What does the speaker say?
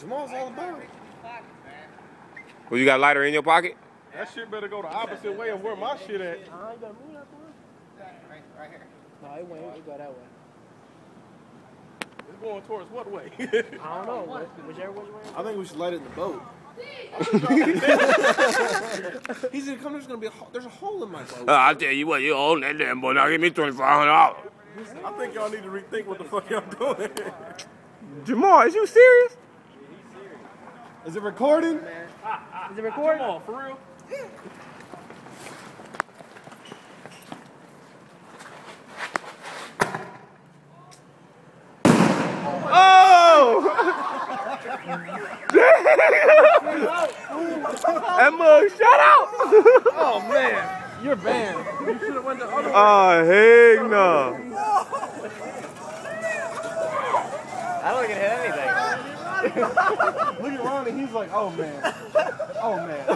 Jamal's all about it. Well, you got a lighter in your pocket? That shit better go the opposite way of where my shit at. Uh, you gotta that one. Right, right here. No, it went. It go that way. It's going towards what way? I don't know. wh- Whichever way you. I think we should light it in the boat. He's gonna come. There's gonna be a. There's a hole in my boat. Uh, I'll tell you what, you own that damn boy. Now give me $2,500. I think y'all need to rethink what the fuck y'all doing. Jamal, is you serious? Is it recording? Is it recording? Come on, for real? Oh! that mug shut out! Oh man, you're banned. You should have went the other way. Oh, heck no. I don't think it hit anything. Look at Ronnie. He's like, oh man, oh man.